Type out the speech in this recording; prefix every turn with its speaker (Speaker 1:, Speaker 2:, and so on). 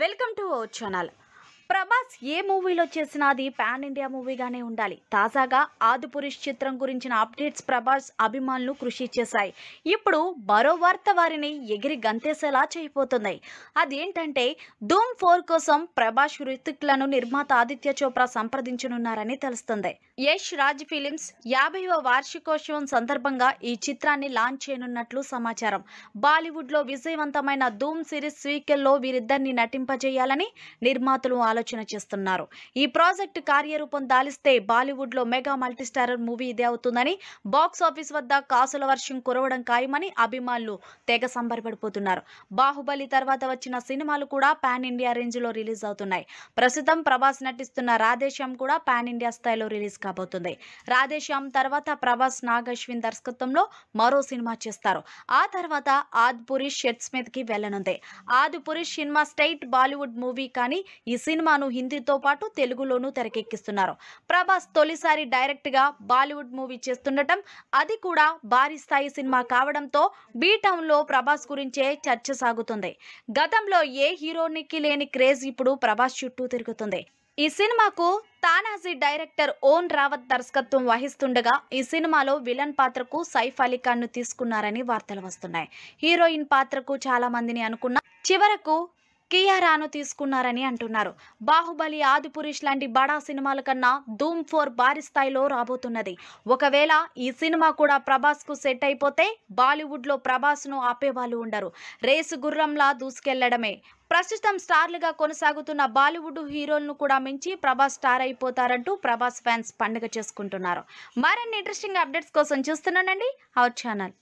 Speaker 1: Welcome to our channel. Prabhas ఏ మూవీలో చేసినా అది పాన్ ఇండియా మూవీగానే ఉండాలి. తాజాగా ఆదిపురుష్ చిత్రం గురించిన అప్డేట్స్ ప్రభాస్ అభిమానులు కృషి చేశాయి. ఇప్పుడు మరో వార్త వారిని ఎగిరి గంతేసేలా చేయబోతున్నాయి అదేంటంటే ధూమ్ ఫోర్ కోసం ప్రభాస్ హృతిక్లను నిర్మాత ఆదిత్య చోప్రా సంప్రదించనున్నారని తెలుస్తుంది. యష్ రాజ్ ఫిలిమ్స్ యాభైవ వార్షికోత్సవం సందర్భంగా ఈ చిత్రాన్ని లాంచ్ చేయనున్నట్లు సమాచారం. బాలీవుడ్లో విజయవంతమైన ధూమ్ సిరీస్ సీక్వెల్లో వీరిద్దరిని నటింపజేయాలని నిర్మాతలు ఆలోచన చేస్తున్నారు. ఈ ప్రాజెక్ట్ కార్యరూపం దాలిస్తే బాలీవుడ్లో మెగా మల్టీస్టారర్ మూవీ ఇదే అవుతుందని బాక్స్ ఆఫీస్ వద్ద కాసుల వర్షం కురవడం ఖాయమని అభిమానులు తెగ సంబరపడిపోతున్నారు. బాహుబలి తర్వాత వచ్చిన సినిమాలు కూడా పాన్ ఇండియా రేంజ్లో రిలీజ్ అవుతున్నాయి. ప్రస్తుతం ప్రభాస్ నటిస్తున్న రాధేశ్యామ్ కూడా పాన్ ఇండియా స్థాయిలో రిలీజ్ కాబోతుంది. రాధేశ్యామ్ తర్వాత ప్రభాస్ నాగ్ అశ్విన్ దర్శకత్వంలో మరో సినిమా చేస్తారు. ఆ తర్వాత ఆద్పురి పురుష్ షెట్స్ మీదకి వెళ్ళనుంది. ఆది సినిమా స్టేట్ బాలీవుడ్ మూవీ కానీ ఈ సినిమా సినిమాను హిందీతో పాటు తెలుగులోనూ తెరకెక్కిస్తున్నారు. ప్రభాస్ తొలిసారి డైరెక్ట్గా బాలీవుడ్ మూవీ చేస్తుండటం అది కూడా భారీ స్థాయి సినిమా కావడంతో బీ టౌన్లో ప్రభాస్ గురించే చర్చ సాగుతుంది. గతంలో ఏ హీరోనికి లేని క్రేజ్ ఇప్పుడు ప్రభాస్ చుట్టూ తిరుగుతుంది. ఈ సినిమాకు తానాజీ డైరెక్టర్ ఓన్ రావత్ దర్శకత్వం వహిస్తుండగా ఈ సినిమాలో విలన్ పాత్రకు సైఫ్ అలీ ఖాన్ను తీసుకున్నారని వార్తలు వస్తున్నాయి. హీరోయిన్ పాత్రకు చాలా మందిని అనుకున్న చివరకు కియారాను తీసుకున్నారని అంటున్నారు. బాహుబలి ఆదిపురుష్ లాంటి బడా సినిమాల కన్నా ధూమ్ ఫోర్ భారీ స్థాయిలో రాబోతున్నది. ఒకవేళ ఈ సినిమా కూడా ప్రభాస్కు సెట్ అయిపోతే బాలీవుడ్లో ప్రభాస్ను ఆపేవాళ్ళు ఉండరు. రేసు గుర్రంలా దూసుకెళ్ళడమే. ప్రస్తుతం స్టార్లుగా కొనసాగుతున్న బాలీవుడ్ హీరోలను కూడా మించి ప్రభాస్ స్టార్ అయిపోతారంటూ ప్రభాస్ ఫ్యాన్స్ పండుగ చేసుకుంటున్నారు. మరిన్ని ఇంట్రెస్టింగ్ అప్డేట్స్ కోసం చూస్తున్నానండి. Our channel.